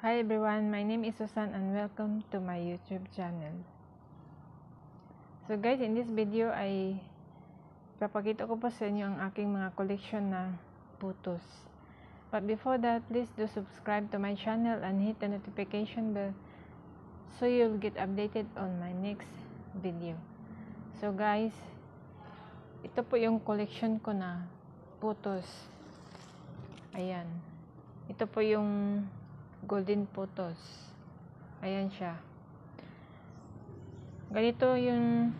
Hi everyone, my name is Susan and welcome to my YouTube channel. So guys, in this video ay papakita ko po sa inyo ang aking mga collection na photos. But before that, please do subscribe to my channel and hit the notification bell so you'll get updated on my next video. So guys, ito po yung collection ko na photos. Ayan. Ito po yung golden photos. Ayan siya. Ganito yung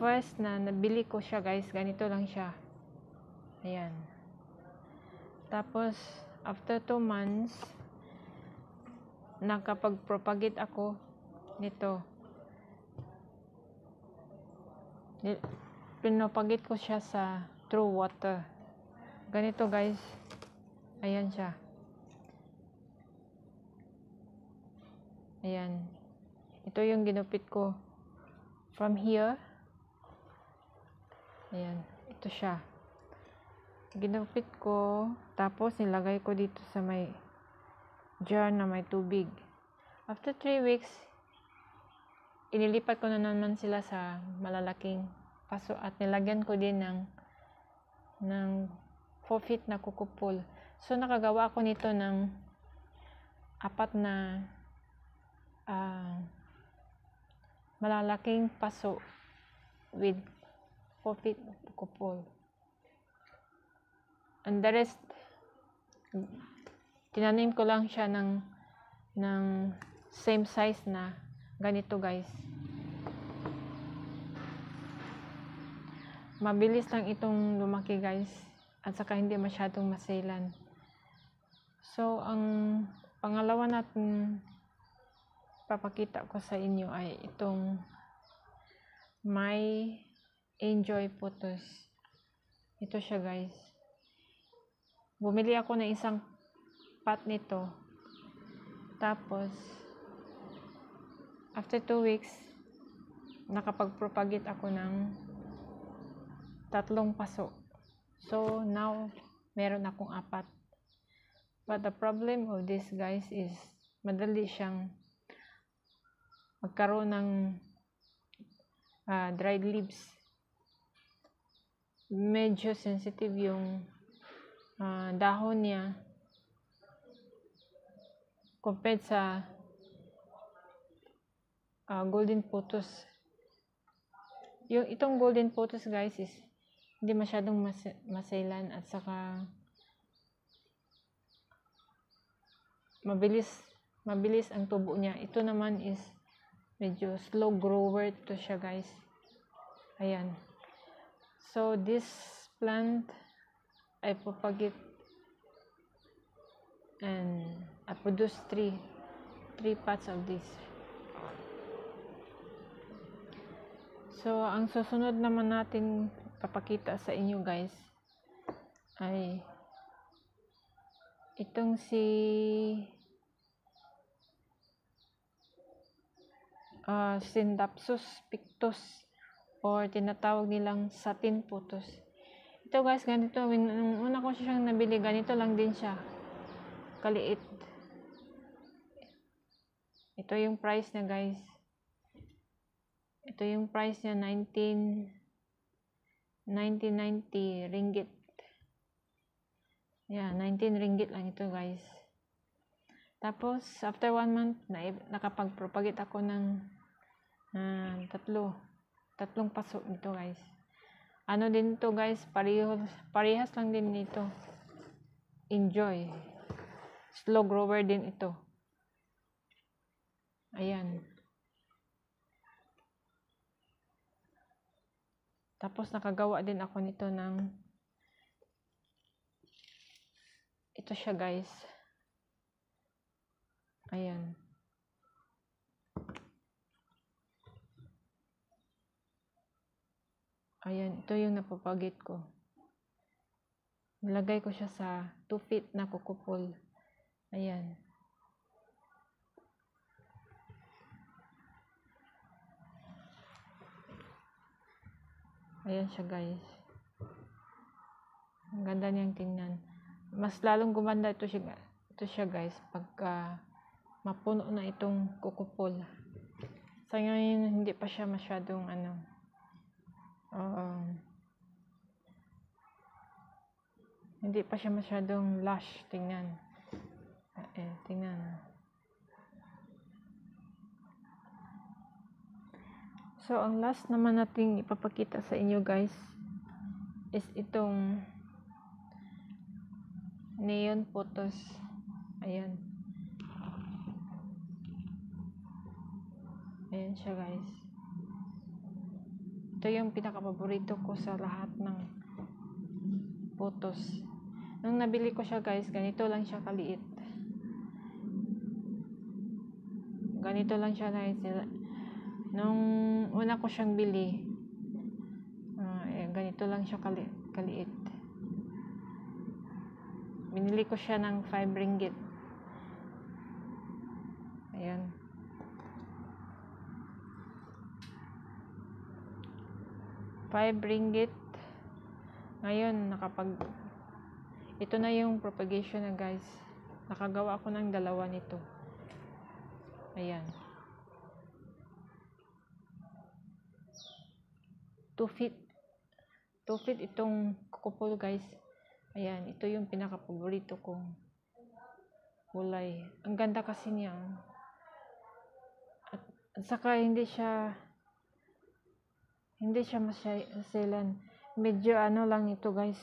first na nabili ko siya guys. Ganito lang siya. Ayan. Tapos, after 2 months, nakapag-propagate ako nito. Ni- Pinopagate ko siya sa true water. Ganito guys. Ayan siya. Ayan. Ito yung ginupit ko. From here. Ayan. Ito siya. Ginupit ko. Tapos nilagay ko dito sa may jar na may tubig. After 3 weeks, inilipat ko na naman sila sa malalaking paso at nilagyan ko din ng ng 4 feet na kukupol. So nakagawa ako nito ng apat na ah, malalaking paso with 4 feet na kukupol. And the rest, tinanim ko lang siya ng ng same size na ganito guys. Mabilis lang itong lumaki guys at saka hindi masyadong maselan. So, ang pangalawa natin papakita ko sa inyo ay itong my enjoy photos. Ito siya guys. Bumili ako ng isang pot nito. Tapos, after 2 weeks, nakapag-propagate ako ng tatlong paso. So, now, meron akong apat. But the problem of this guys is, madali siyang magkaroon ng ah, dried leaves. Medyo sensitive yung ah, dahon niya compared sa ah, golden photos. Yung itong golden photos guys is hindi masyadong mas masailan at saka mabilis mabilis ang tubo niya. Ito naman is medyo slow grower to siya guys. Ayan. So this plant I propagate and I produce three three pots of this. So, ang susunod naman natin papakita sa inyo guys ay itong si uh, Syndapsus pictus or tinatawag nilang satin photos. Ito guys, ganito. Nung una ko siyang nabili, ganito lang din siya. Kaliit. Ito yung price niya guys. Ito yung price niya 19 1990 ringgit. Yeah, 19 ringgit lang ito guys. Tapos after one month na nakapag-propagate ako ng uh, tatlo tatlong paso nito guys. Ano din to guys, parehas parehas lang din nito. Enjoy. Slow grower din ito. Ayan. Tapos nakagawa din ako nito ng ito siya guys. Ayan. Ayan, ito yung napapagit ko. Nilagay ko siya sa 2 feet na kukupol. Ayan. Ayan siya guys. Ang ganda niyang tingnan. Mas lalong gumanda ito siya, ito siya guys pagka mapuno na itong kukupol. Sa ngayon, hindi pa siya masyadong ano, um, hindi pa siya masyadong lush. Tingnan. Eh, tingnan. So, ang last naman nating ipapakita sa inyo guys is itong neon photos. Ayan. Ayan siya guys. Ito yung pinaka-paborito ko sa lahat ng photos. Nung nabili ko siya guys, ganito lang siya kaliit. Ganito lang siya guys. Nung una ko siyang bili, ah, eh, ganito lang siya kali kaliit. Binili ko siya ng 5 ringgit. Ayan. Five ringgit. Ngayon, nakapag... Ito na yung propagation na guys. Nakagawa ako ng dalawa nito. Ayan. 2 feet. 2 feet itong kukupol guys. Ayan, ito yung pinaka-paborito kong kulay. Ang ganda kasi niya. At, at saka hindi siya hindi siya masyalan. Medyo ano lang ito guys.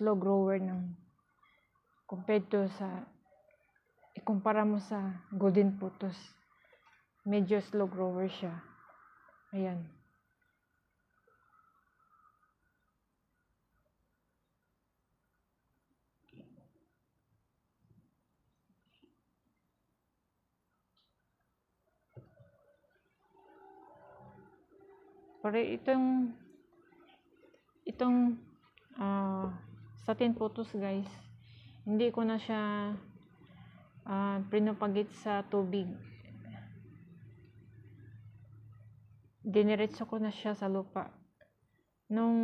Slow grower ng compared to sa ikumpara mo sa golden putos. Medyo slow grower siya. Ayan. Pero itong itong ah satin photos guys, hindi ko na siya ah pinapagit sa tubig. Diniretso ko na siya sa lupa. Nung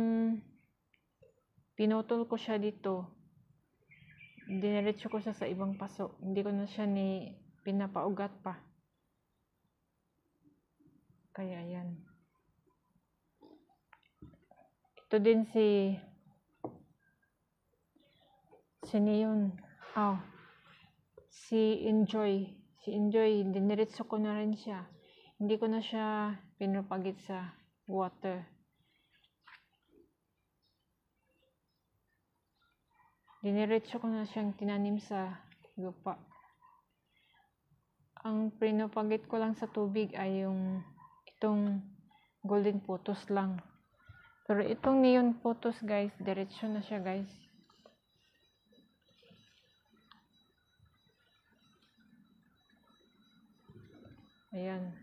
pinutol ko siya dito, diniretso ko siya sa ibang paso. Hindi ko na siya ni pinapaugat pa. Kaya yan. Ito din si si Neon. Oh. Si Enjoy. Si Enjoy, diniretso ko na rin siya. Hindi ko na siya pinapagit sa water. Diniretso ko na siyang tinanim sa lupa. Ang pinapagit ko lang sa tubig ay yung itong golden photos lang. Pero itong neon photos guys, diretso na siya guys. Ayan.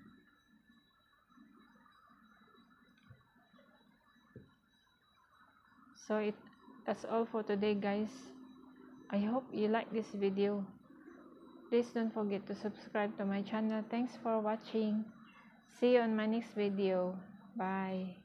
So it that's all for today guys. I hope you like this video. Please don't forget to subscribe to my channel. Thanks for watching. See you on my next video. Bye.